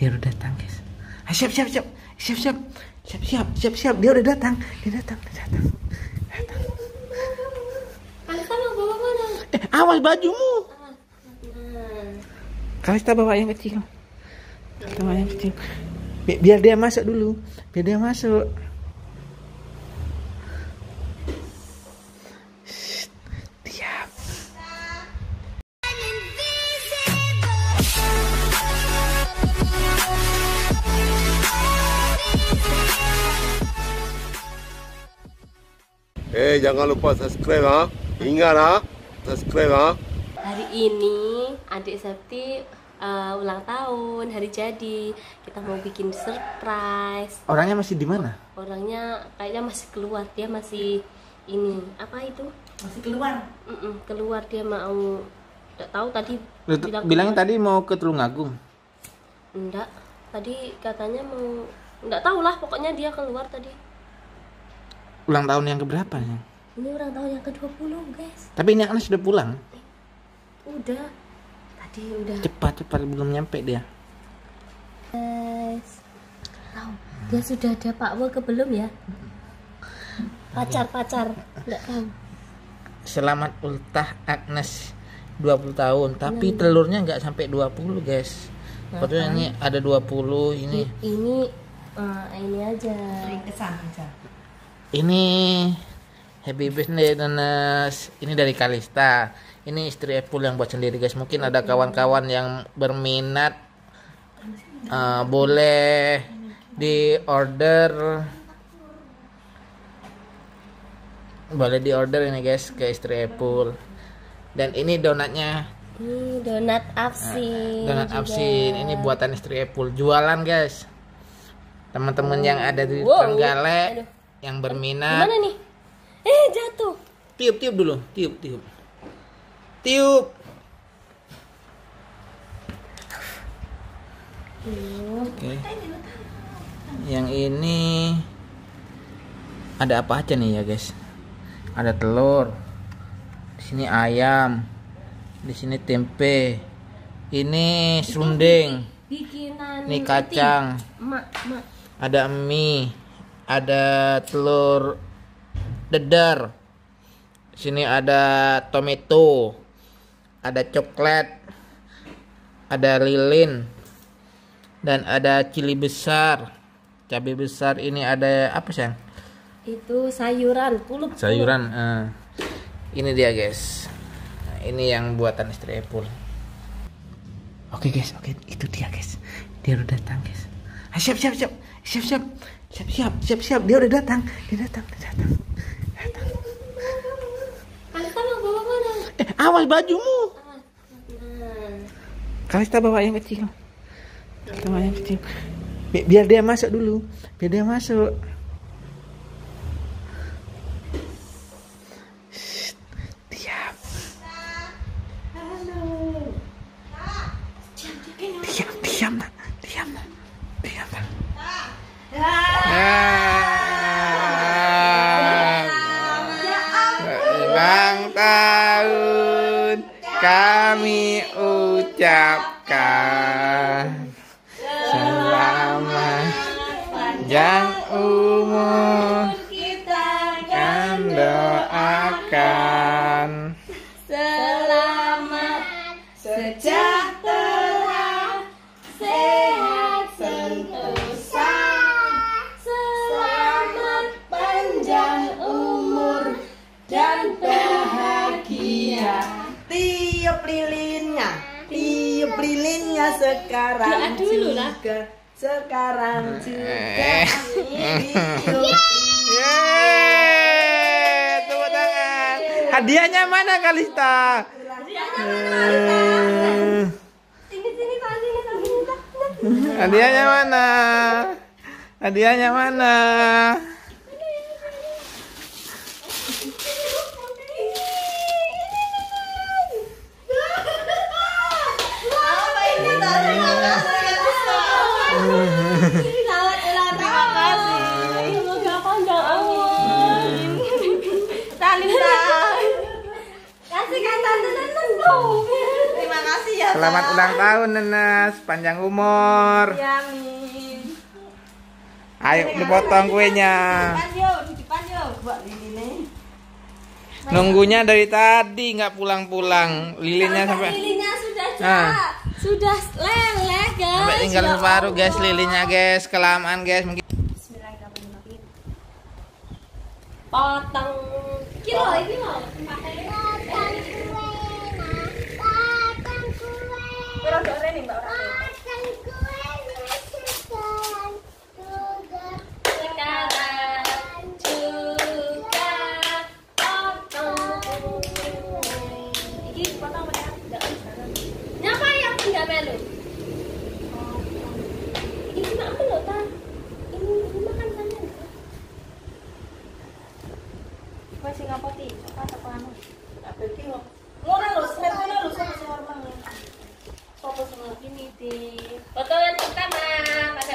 Dia udah datang, guys. Ah, siap, siap, siap. Siap, siap. Siap, siap, siap, siap. Dia udah datang. Dia datang, dia datang. Datang. Eh, awas bajumu. Nah, Kalista bawa yang kecil. Kalista bawa yang kecil. Bi- biar dia masuk dulu. Biar dia masuk. Eh jangan lupa subscribe ha. Ingat ha. Subscribe ha. hari ini adik Septi uh, ulang tahun, hari jadi. Kita mau bikin surprise. Orangnya masih di mana? Orangnya kayaknya masih keluar, dia masih ini apa itu? masih keluar Mm-mm, keluar dia mau tidak tahu tadi Bilangnya tadi mau ke Tulungagung. enggak tadi katanya mau enggak tahu lah pokoknya dia keluar tadi Ulang tahun yang keberapa ya? ini ulang tahun yang ke-20 guys Tapi ini anak sudah pulang. udah tadi udah Cepat cepat belum nyampe dia. guys tahu dia sudah ada Pak Wo ke belum ya pacar pacar enggak tahu Selamat ultah Agnes 20 tahun, tapi telurnya nggak sampai 20 guys. Padahal ini ada 20 ini. ini eh, ini aja kesan aja Ini happy birthday Nanas. Ini dari Kalista. Ini istri Apple yang buat sendiri guys. Mungkin ada kawan-kawan yang berminat eh, boleh di order boleh di order ini guys ke istri Apple. Dan ini donatnya ini donat absin donat juga. absin. Ini buatan istri Apple. Jualan guys. Teman-teman yang ada di Wow. Aduh. Yang berminat. Gimana nih? Eh jatuh. Tiup tiup dulu. Tiup tiup. Tiup. Oke. Yang ini ada apa aja nih ya guys? Ada telur di sini ayam di sini tempe ini serundeng bikinan ini kacang ada mie, ada telur dadar. Sini ada tomato, ada coklat, ada lilin, dan ada cili besar. Cabai besar ini ada apa sih? itu sayuran kulup Sayuran. eh. ini dia guys. Nah, ini yang buatan istri Epul. Oke guys, oke itu dia guys. Dia udah datang guys. Ah, siap siap siap siap siap siap siap siap siap dia udah datang dia datang dia datang datang. Bawa mana Eh awas bajumu. nah Kalista bawa yang kecil. Kalista bawa yang kecil. Bi- biar dia masuk dulu. Biar dia masuk. Doakan selamat sejahtera. Sehat sentosa. Selamat panjang umur dan bahagia. Tiup lilinnya tiup lilinnya sekarang juga. Sekarang juga. Eh. tiup Yeay, tepuk tangan. Hadiahnya mana Kalista? Hadiahnya mana? Hadiahnya mana? Selamat ulang tahun Nenes, panjang umur. Ya, amin. Ayo dipotong kuenya. Nunggunya dari tadi nggak pulang-pulang. Lilinnya sampai lilinnya sudah Nah. sudah leleh guys sampai tinggal Ya separuh guys lilinnya guys, kelamaan guys. Mungkin Bismillahirrahmanirrahim potong kilo ini loh ini potong apa ya? Nyapa yang nggak melu ini cuma apa loh ta ini ini makan banyak masih ngapoti apa apa anu Apa iki kok? Ngono lho, snap ngono lho, sapa sing hormang. Sopo semua ini di potongan pertama pada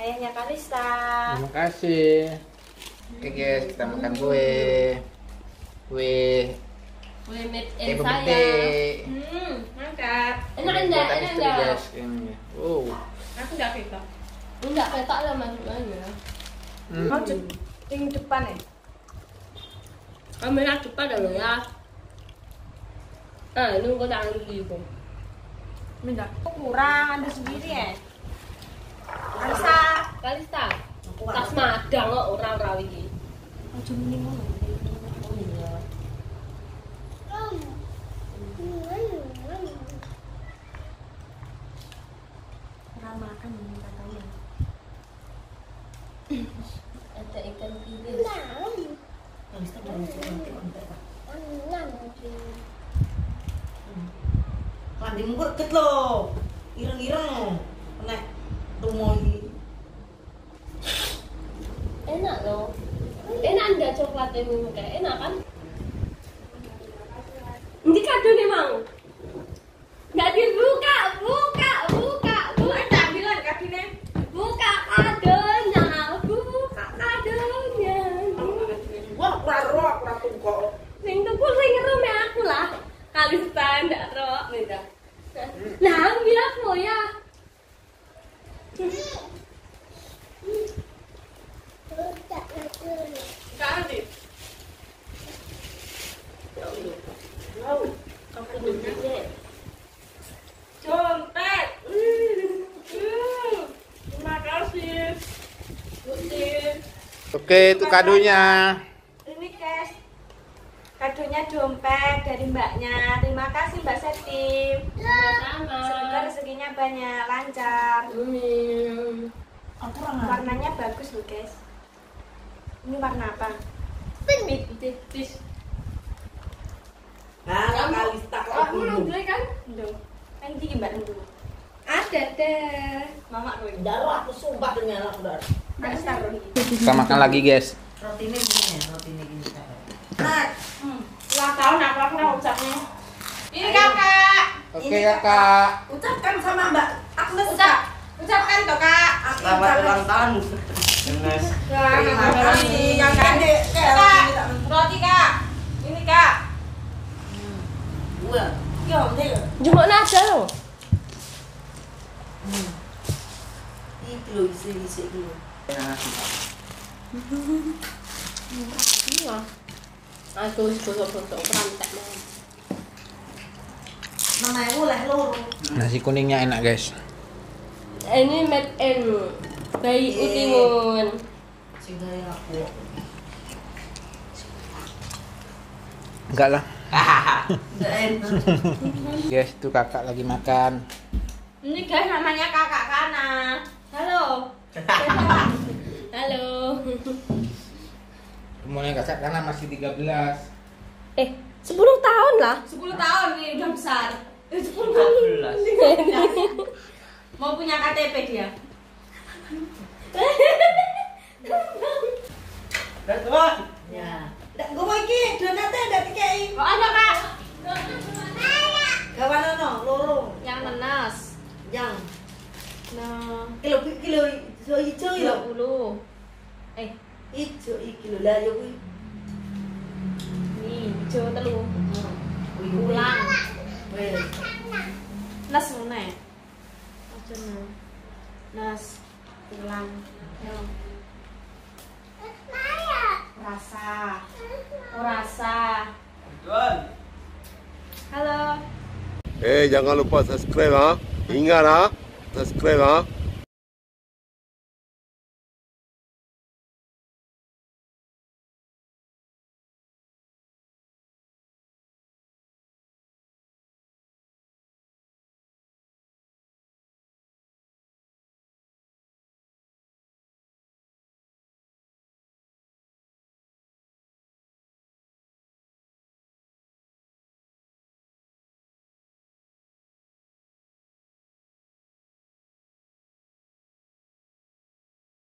Ayahnya Karisa. terima kasih. Oke guys, kita makan kue. Kue Kue made in saya. Hmm, mantap. Enak enggak? Enak enggak? guys. Ini. Wow. Aku enggak bebas. Enggak petok lah masuknya. Hmm. Mau di yang depan ya? Kamera depan dulu ya. Ah, nunggu tangan dulu. Minta. Kok kurang Anda sendiri ya? Kalista. Aku Tas madang kok orang rawi iki. Aja mending ngono. Oh iya. Makan ini. Ada ikan nanti kontak. Murket lo. Ireng-ireng. Iki. Enak loh. Enak enggak coklat ini kayak enak kan? Ini kado nih mang. Nggak dibuka, buka, buka, buka. bilang kadine. Buka kadonya, buka kadonya. Wah, ora ro, ora tunggu. Sing tuku sing ngerume aku lah. Kali standar roh nih dah. Lah ambil aku ya. Kan di. Aku duduknya. Contek. Terima kasih. Oke, itu kadonya. Ini guys. Kadonya dompet dari mbaknya. Terima kasih Mbak Septi. Sama. Semoga rezekinya banyak, lancar. Amin. Warnanya bagus loh guys. Ini warna apa? Pink. Kamu belum beli kan? Duh. Kan iki mbak dulu. Ada deh. Mama kowe. Darah aku sumpah demi anak iki. Kita makan lagi guys. Rotinya gini ya, rotinya gini. Nah, hmm. ulang tahun aku aku ucapnya. Ini kakak. Oke kakak. Ucapkan sama Mbak Agnes. Ucap. Ucapkan toh kak. Aku Selamat ulang tahun. Terima kasih. Kak, roti kak. Ini kak. Jumbo iki. Iya. Aku wis. Namanya oleh loro. Nasi kuningnya enak guys. Ini made in bayi utimun. Sing gawe aku. Enggak lah. Guys, itu kakak lagi makan. Ini guys namanya kakak Kana. Halo. Halo. Umurnya kakak karena masih 13. Eh, 10 tahun lah. 10 tahun nih udah besar. Mau punya KTP dia. Ya. Ndak gue iki donatnya ndak dikei. Kok ada kak? Kawan ono loro. Yang nenas. Yang Nah, kilo kilo ijo ijo yo. puluh. Eh, Ijo iki lho lah yo kuwi. nih, hijau telu. Kuwi Ulang. Wes. Nas? Aja nas. Nas. Ulang. Yo. Rasa. Oh, rasa. Halo. Eh jangan lupa subscribe ha. Ingat ha. Subscribe ha.